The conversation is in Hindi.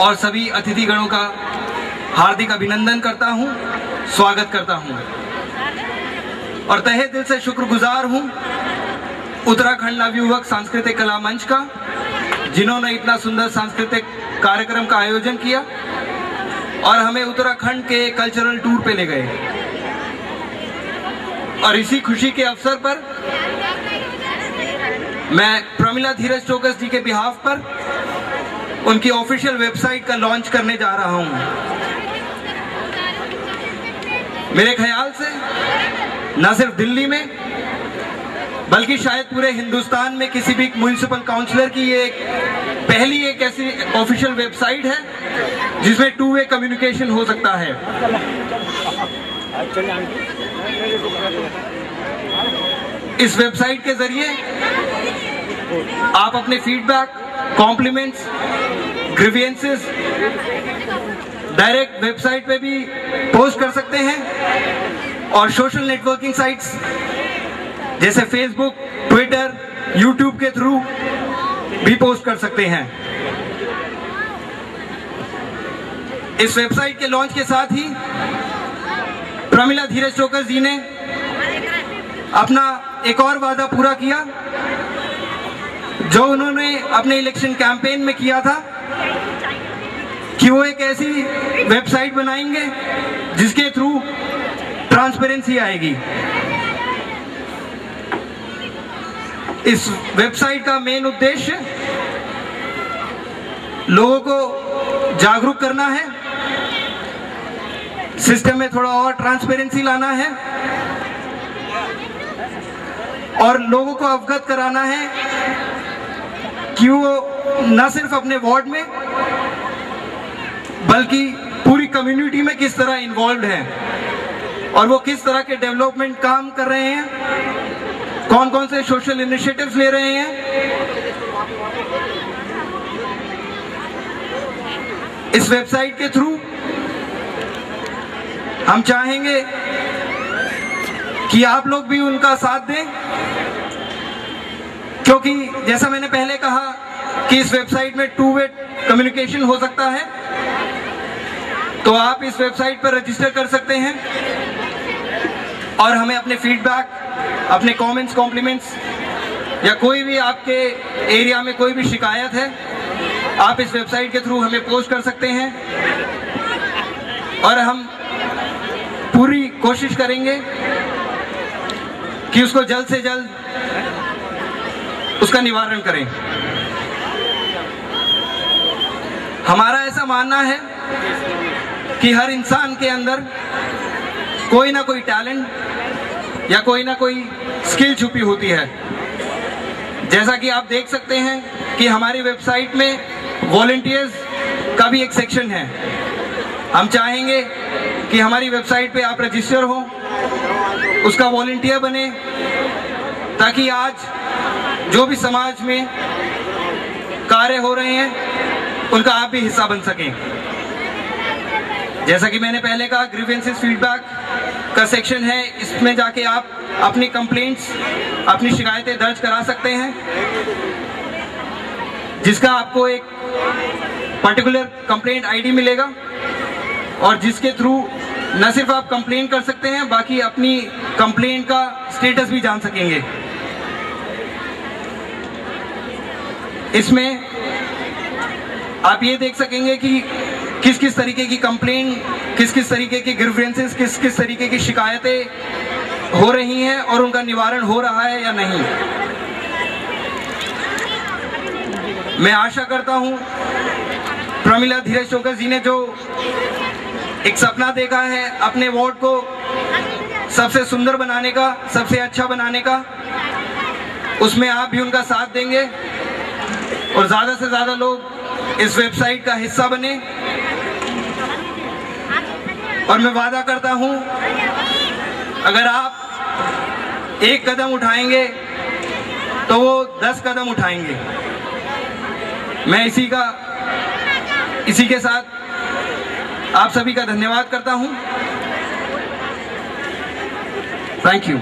और सभी अतिथिगणों का हार्दिक अभिनंदन करता हूँ, स्वागत करता हूँ। और तहे दिल से शुक्रगुजार हूँ उत्तराखंड नवयुवक सांस्कृतिक कला मंच का जिन्होंने इतना सुंदर सांस्कृतिक कार्यक्रम का आयोजन किया और हमें उत्तराखंड के कल्चरल टूर पे ले गए। और इसी खुशी के अवसर पर मैं प्रमिला धीरज चौकस जी के बिहाफ पर उनकी ऑफिशियल वेबसाइट का लॉन्च करने जा रहा हूँ। मेरे ख्याल से, न सिर्फ़ दिल्ली में, बल्कि शायद पूरे हिंदुस्तान में किसी भी म्यूनिसिपल काउंसलर की ये पहली एक ऐसी ऑफिशियल वेबसाइट है, जिसमें टू वे कम्युनिकेशन हो सकता है। इस वेबसाइट के ज़रिए आप अपने feedback compliments grievances direct website पे भी पोस्ट कर सकते हैं और सोशल नेटवर्किंग साइट्स जैसे फेसबुक ट्विटर यूट्यूब के थ्रू भी पोस्ट कर सकते हैं। इस वेबसाइट के लॉन्च के साथ ही प्रमिला धीरज चोकर जी ने अपना एक और वादा पूरा किया। जो उन्होंने अपने इलेक्शन कैंपेन में किया था, कि वो एक ऐसी वेबसाइट बनाएँगे जिसके थ्रू ट्रांसपेरेंसी आएगी। इस वेबसाइट का मेन उद्देश्य लोगों को जागरूक करना है सिस्टम में थोड़ा और ट्रांसपेरेंसी लाना है, और लोगों को अवगत कराना है कि वो न सिर्फ़ अपने वार्ड में, बल्कि पूरी कम्युनिटी में किस तरह इन्वॉल्व है और वो किस तरह के डेवलपमेंट काम कर रहे हैं कौन कौन से सोशल इनिशिएटिव्स ले रहे हैं। इस वेबसाइट के थ्रू हम चाहेंगे कि आप लोग भी उनका साथ दें। क्योंकि जैसा मैंने पहले कहा कि इस वेबसाइट में टू वे कम्युनिकेशन हो सकता है तो आप इस वेबसाइट पर रजिस्टर कर सकते हैं और हमें अपने फीडबैक अपने कमेंट्स कॉम्प्लीमेंट्स या कोई भी आपके एरिया में कोई भी शिकायत है, आप इस वेबसाइट के थ्रू हमें पोस्ट कर सकते हैं और हम पूरी कोशिश करेंगे कि उसको जल्द से जल्द उसका निवारण करें। हमारा ऐसा मानना है कि हर इंसान के अंदर कोई ना कोई टैलेंट या कोई ना कोई स्किल छुपी होती है। जैसा कि आप देख सकते हैं कि हमारी वेबसाइट में वॉलेंटियर्स का भी एक सेक्शन है। हम चाहेंगे कि हमारी वेबसाइट पे आप रजिस्टर हो, उसका वॉलेंटियर बने, ताकि आज जो भी समाज में कार्य हो रहे हैं, उनका आप भी हिस्सा बन सकें। जैसा कि मैंने पहले कहा ग्रीवेंसेस फीडबैक का सेक्शन है। इसमें जाके आप अपनी कंप्लेंट्स अपनी शिकायतें दर्ज करा सकते हैं, जिसका आपको एक पर्टिकुलर कंप्लेंट आईडी मिलेगा और जिसके थ्रू न सिर्फ़ आप कंप्लेन कर सकते हैं, बाकी अपनी कंप्लेंट का स्टेटस भी जान सकेंगे। इसमें आप ये देख सकेंगे कि किस किस तरीके की कंप्लेन किस किस तरीके की ग्रीवेंसेस किस किस तरीके की शिकायतें हो रही हैं और उनका निवारण हो रहा है या नहीं। मैं आशा करता हूँ, प्रमिला धीरज चोकर जी ने जो एक सपना देखा है अपने वार्ड को सबसे सुंदर बनाने का, सबसे अच्छा बनाने का, उसमें आप भी उनका साथ देंगे। और ज़्यादा से ज़्यादा लोग इस वेबसाइट का हिस्सा बने। और मैं वादा करता हूँ, अगर आप एक कदम उठाएँगे तो वो दस कदम उठाएँगे। मैं इसी का, इसी के साथ आप सभी का धन्यवाद करता हूँ। Thank you